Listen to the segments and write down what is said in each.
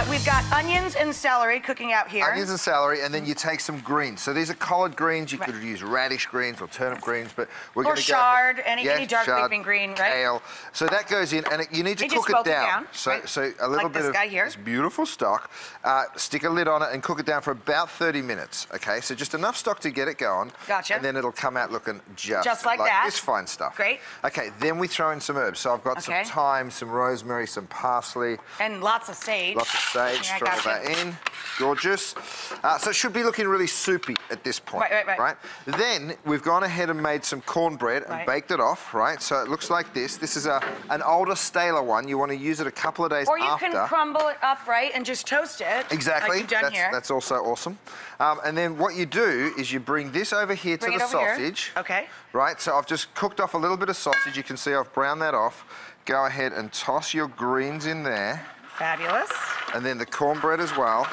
Uh, we've got onions and celery cooking out here. Onions and celery, and then you take some greens. So these are collard greens. You Right. could use radish greens or turnip greens, but we're going to chard, any- any dark chard, leafing green, right? Kale. So that goes in, and it, you need to just cook it it down. down, so, right? so a little Like bit this of guy here. this beautiful stock. Uh, stick a lid on it and cook it down for about 30 minutes. Okay, so just enough stock to get it going. Gotcha. And then it'll come out looking just, Just like that. this fine stuff. Great. Okay, then we throw in some herbs. So I've got Okay. some thyme, some rosemary, some parsley. And lots of sage. Lots of sage, Yeah, throw that in. Gorgeous. Uh, so it should be looking really soupy at this point. Right, right, right. right? Then we've gone ahead and made some cornbread and Right. baked it off, right? So it looks like this. This is a an older, staler one. You want to use it a couple of days after. Or you after. can crumble it up, right, and just toast it. Exactly. Like done that's, here. that's also awesome. Um, and then what you do is you bring this over here Bring to the over here. sausage. Okay. Right, so I've just cooked off a little bit of sausage. You can see I've browned that off. Go ahead and toss your greens in there. Fabulous. And then the cornbread as well.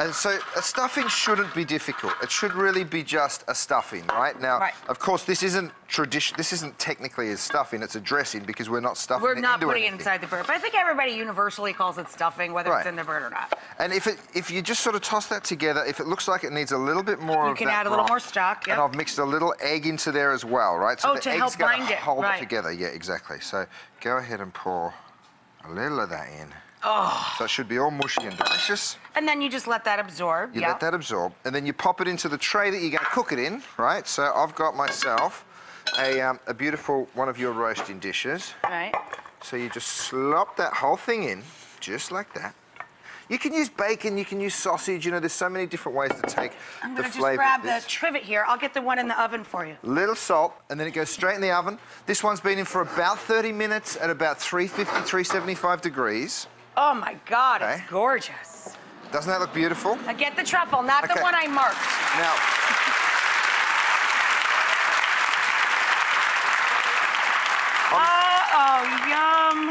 And so a stuffing shouldn't be difficult. It should really be just a stuffing, right? Now, Right. of course, this isn't tradition. This isn't technically a stuffing. It's a dressing because we're not stuffing We're it not into putting it inside the bird, but I think everybody universally calls it stuffing, whether Right. it's in the bird or not. And if it if you just sort of toss that together, if it looks like it needs a little bit more You can add a little broth, more stock, And. I've mixed a little egg into there as well, right? So Oh, the to egg's help bind it, hold right. it together. Yeah, exactly. So go ahead and pour a little of that in. Oh. So it should be all mushy and delicious. And then you just let that absorb. You yeah. let that absorb, and then you pop it into the tray that you're going to cook it in, right? So I've got myself a, um, a beautiful one of your roasting dishes. Right. So you just slop that whole thing in, just like that. You can use bacon, you can use sausage, you know, there's so many different ways to take I'm the gonna just grab the trivet here. I'll get the one in the oven for you. Little salt, and then it goes straight in the oven. This one's been in for about 30 minutes at about 350, 375 degrees. Oh my God, Okay. it's gorgeous. Doesn't that look beautiful? Now get the truffle, not the one I marked. Now, Oh, oh, yum.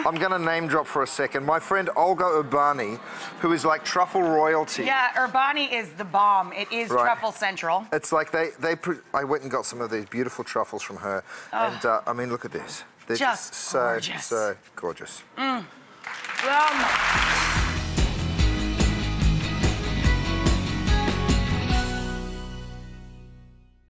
I'm going to name drop for a second. My friend Olga Urbani, who is like truffle royalty. Yeah, Urbani is the bomb. It is Right. truffle central. It's like they, they I went and got some of these beautiful truffles from her. And uh, I mean, look at this. They're Just just, so, gorgeous. so gorgeous. Yum.